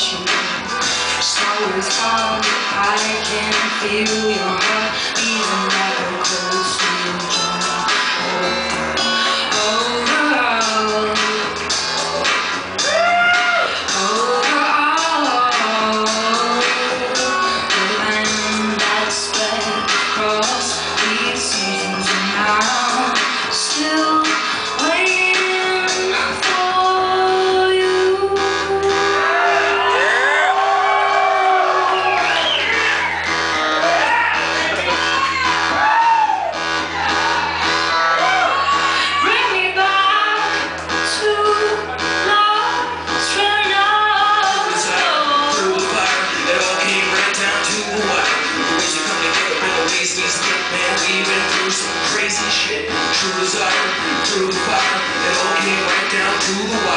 rushing Slow is falling, I can feel your heart raise these thick men even through some crazy shit. True desire, true fire, it all came right down to the wire.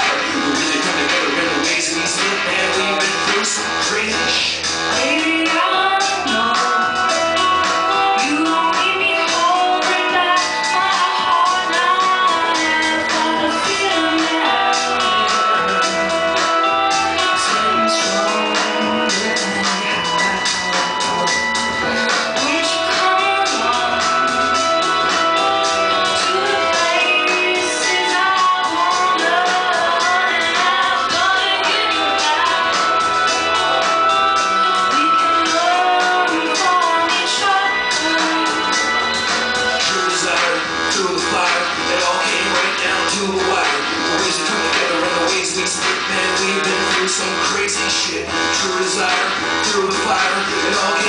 to wire, The ways we come together and the ways we split, man, we've been through some crazy shit. True desire, through the fire, and all.